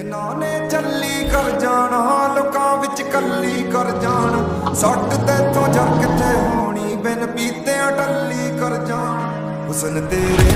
ਇਹਨਾਂ ਨੇ ਚੱਲੀ ਕਰ ਜਾਣਾ, ਲੋਕਾਂ ਵਿੱਚ ਕੱਲੀ ਕਰ ਜਾਣ। ਸੱਟ ਤੇਥੋਂ ਜਰ ਕਿੱਥੇ ਹੋਣੀ, ਬਿਨ ਪੀਤੇ ਟੱਲੀ ਕਰ ਜਾਣ। ਹੁਸਨ ਤੇਰੇ